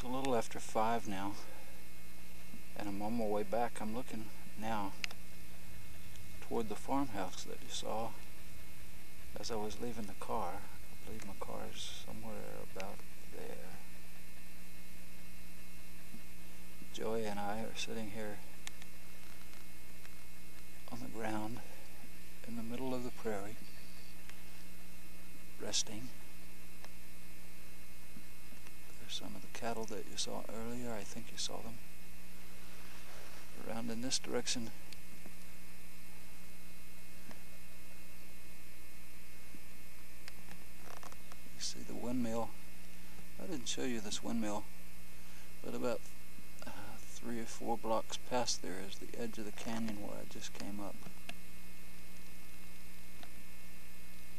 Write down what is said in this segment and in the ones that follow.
It's a little after five now, and I'm on my way back. I'm looking now toward the farmhouse that you saw as I was leaving the car. I believe my car is somewhere about there. Joey and I are sitting here on the ground in the middle of the prairie, resting. There's some of the cattle that you saw earlier. I think you saw them. Around in this direction. You see the windmill. I didn't show you this windmill, but about uh, three or four blocks past there is the edge of the canyon where I just came up.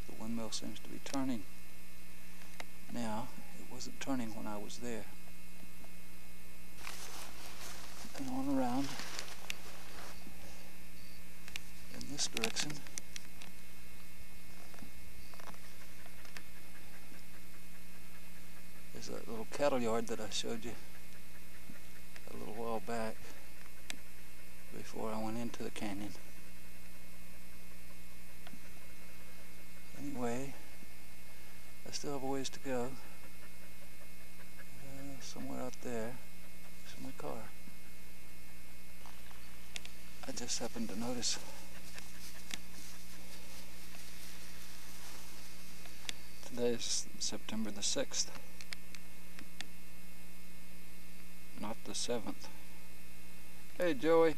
The windmill seems to be turning wasn't turning when I was there. And on around in this direction. There's that little cattle yard that I showed you a little while back before I went into the canyon. Anyway, I still have a ways to go. Uh, somewhere out there is my car. I just happened to notice today is September the 6th not the 7th. Hey Joey.